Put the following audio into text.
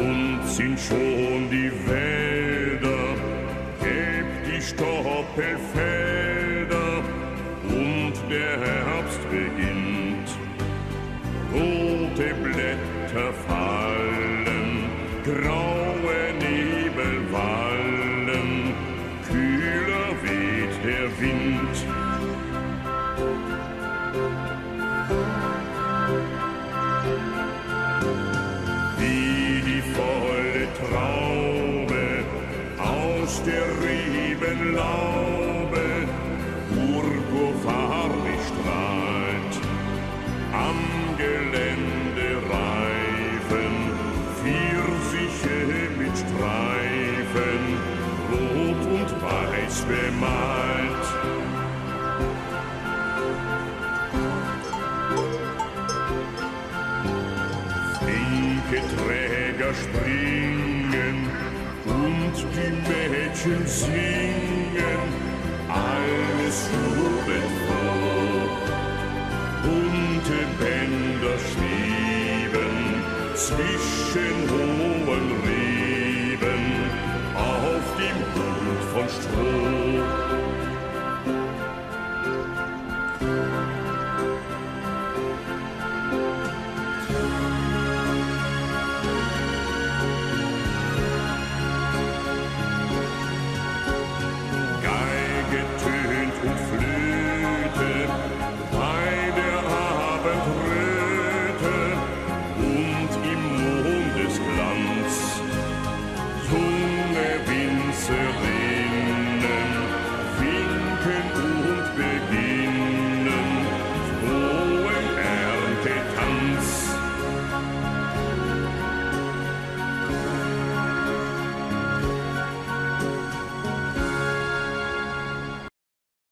Bunt sind schon die Wälder, gelb die Stoppelfelder und der Herbst beginnt. Rote Blätter fallen, graue Nebel wallen, kühler weht der Wind. Traube aus der Rebenlaube, purpurfarbig strahlt. Am Gelände reifen Pfirsiche mit Streifen, rot und weiß bemalt. Träger springen und die Mädchen singen, alles jubelt froh. Bunte Bänder schweben zwischen hohen Reben auf dem Hut von Stroh.